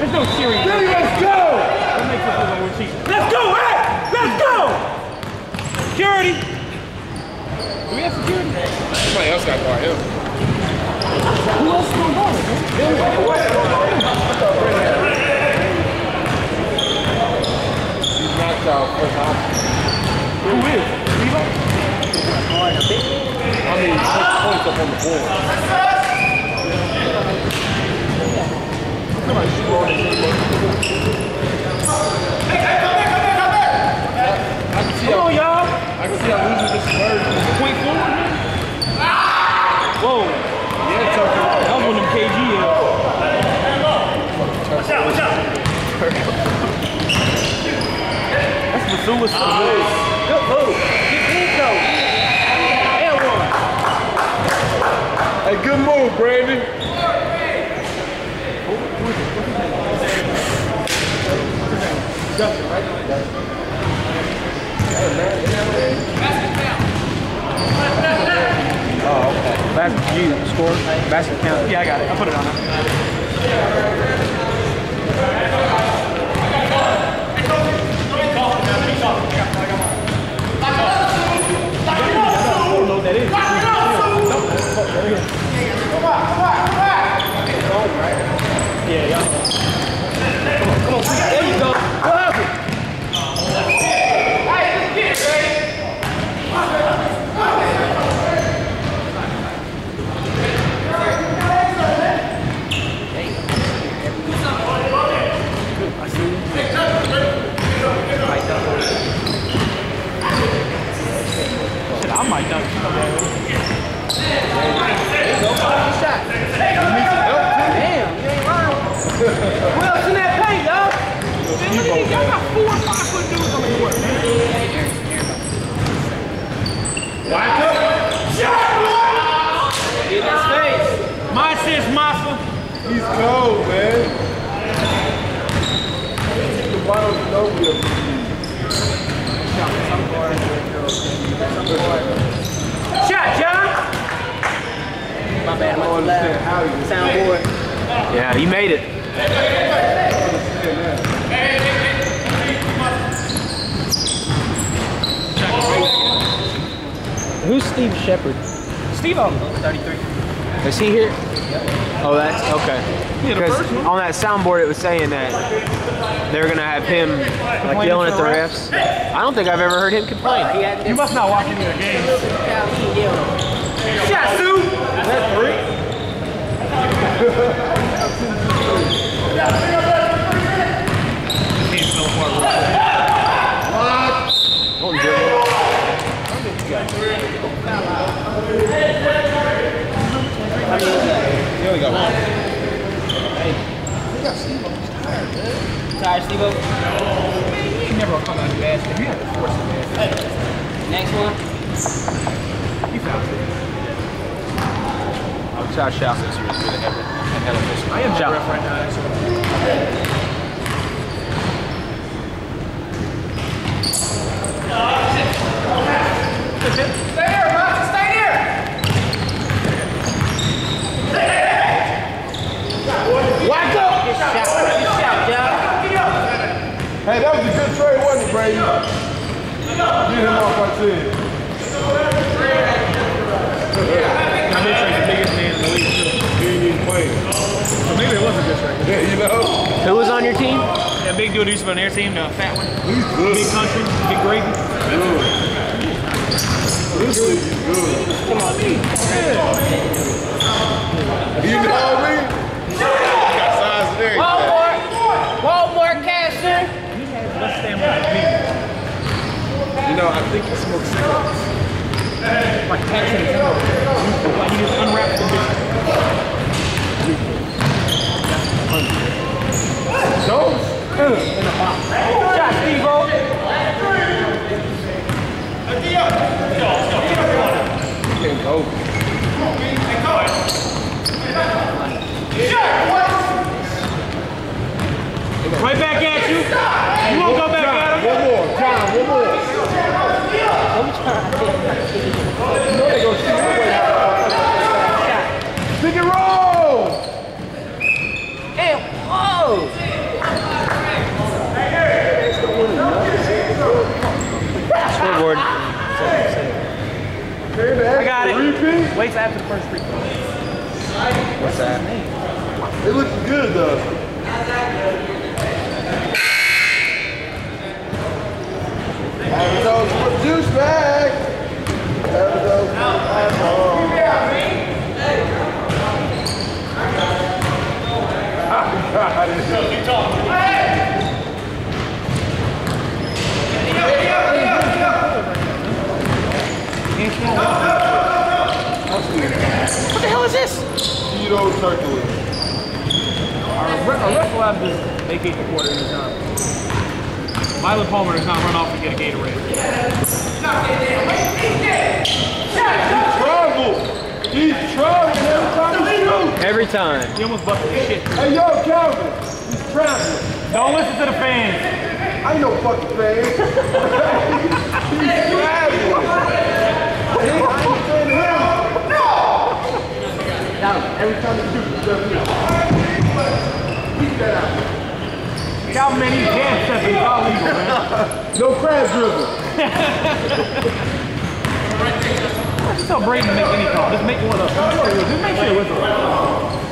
There's no serious. Billy, let's go! That makes us look like we're cheating. Let's go, hey! Let's go! Security! Do we have security? Somebody else got to guard him. Who else is going on? He's knocked out first option. Who is? Levi? I mean, six points up on the board. For the Good move. Get Nico. And one. Hey, good move, Brandon. Justin, right? Oh, okay. Back you score. Basket count. Yeah, I got it. I'll put it on there. I don't know what that is. Yeah, yeah. Come on, come on, please. There you go. What happened? Shit, I might dunk. Damn, you ain't lying. Who else in that paint, y'all? Man, look at these. Y'all got four or five foot dudes on the court, man. Get in his face. My sis, Massa. He's cold, man. The bottom know we Shot, John. My bad, I I'm on the understand how you soundboard. Yeah, you made it. Who's Steve Shepard? Steve O. 33. Is he here? Oh, that's okay. Because on that soundboard it was saying that they're gonna have him like yelling at the the refs. I don't think I've ever heard him complain. You must not watch any of the games. Shot, Sue. Is that three? Team fell apart real quick. Don't dribble. He only got one. Tired, Steve You never come out of the basket. You have to force the basket. Next one. You found it. I'll try to shout since you're really heavy. Ahead of this. I am the Shout. right now, actually. Stay there, Rocky. Stay there. Whack up! Hey, that was a good trade, wasn't it, Brady? Get him off our team. I did trade the biggest man in the league, too. He ain't even playing. So maybe it was a good trade. Yeah, you know? Who was on your team? That big dude used to be on their team, the fat one. He's good. Big country, big gravy. Good. This league is good. You know me? He got size and everything. Walmart. Walmart cashier. Let's stand with me. Know, I think he smokes cigarettes. Like tax and tempo. Like you just unwrap the bitch. Those? In the box. Shot, Steve-O. Go. Right back at you. You won't go back at him. One more. John, one more. You know they gonna shoot away. Pick and roll! Hey, whoa. Face after the first free throw. What's that? It looks good though. Have those with juice bag. Have those with apple. What the hell is this? Keto turkey. Our, re- our ref will have to vacate the quarter anytime. Violet Palmer does not run off and get a Gatorade. Trouble. He's trouble every time he shoots. Every time. He almost busted his shit. Hey, yo, Calvin. He's traveling. Don't listen to the fans. I ain't no fucking fan. He's traveling. He ain't defending him. Calvin, every time he shoots, he does. Keep that out. Calvin, man, he's dance stepping. It's all legal, man. No crab dribble. Just tell Braden to make any call. Just make one up. Just make sure it was a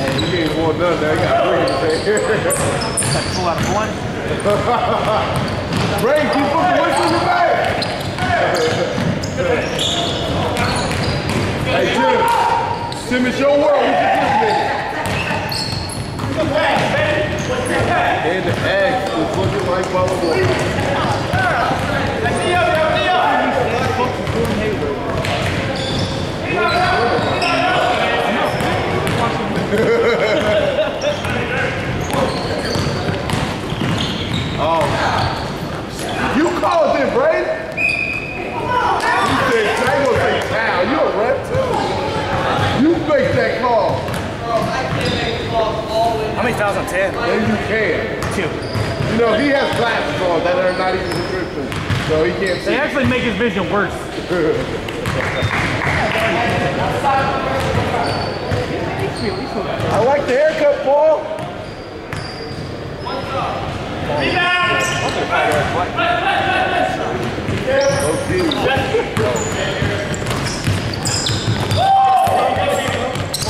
Hey, you ain't won none there. You got three in the there. pull out of one. Ray, keep putting whistles in the bag. hey, Jim. Tim, it's your world. We can And the egg is looking like Bubba Boy. You called it, Brady. You said Tango say cow. You a rep too. You make that call. How many fouls on 10? Then you can. Two. You know, he has glasses on that are not even prescription, so he can't They actually make his vision worse. I like the haircut, Paul.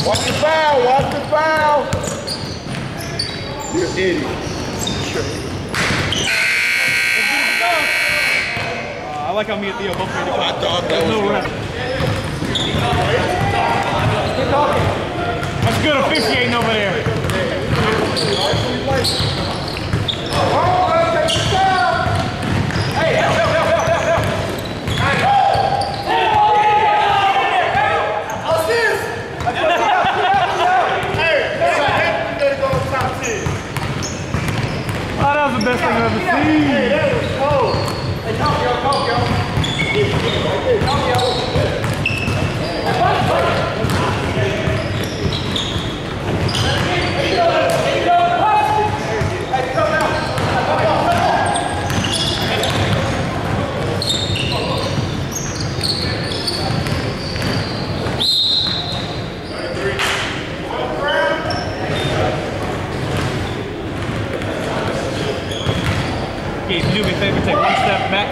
Watch the foul, watch the foul. You're an idiot. Uh, I like how me and Theo both made it. I thought that There's no was ref. That's good officiating over there. Oh, that was the best thing I've ever seen. Gabe, do me a favor, take one step back.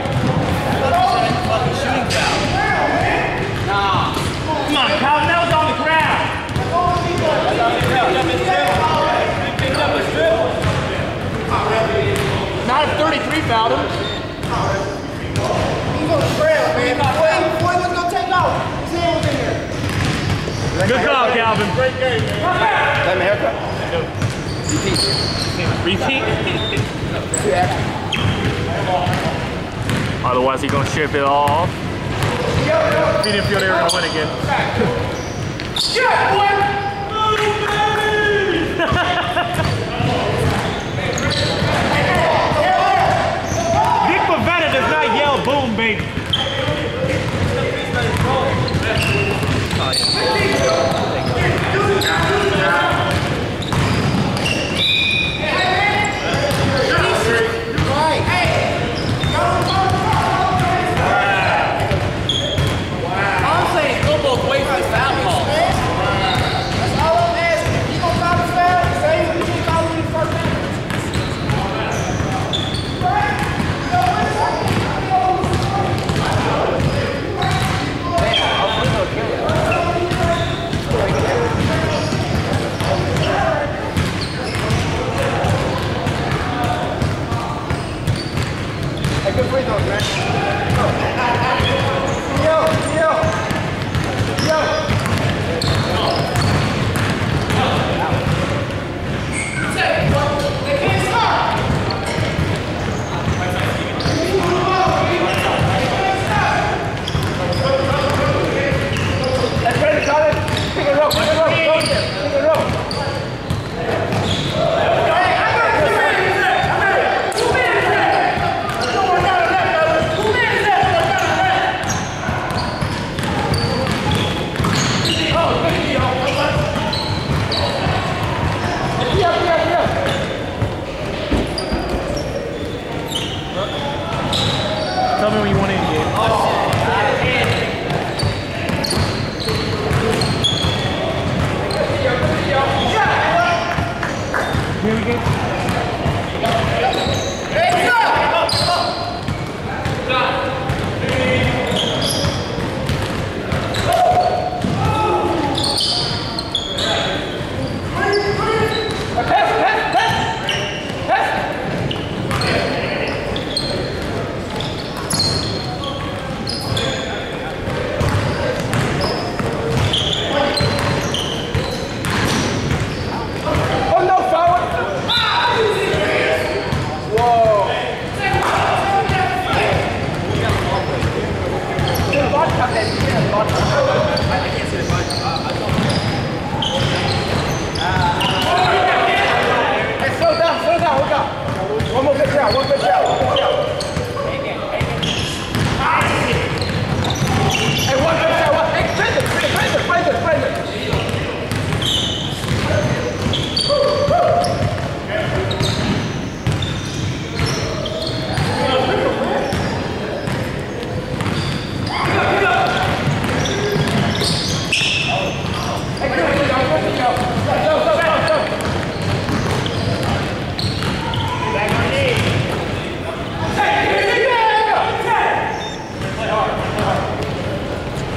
Come on, Kyle, that was on the ground. Not if 33 fouled him. Good call, Calvin. Great game, man. Repeat. Repeat? yeah. Otherwise, he's gonna chip it off. He didn't feel they were gonna win again. Nick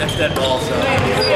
That's that ball, so.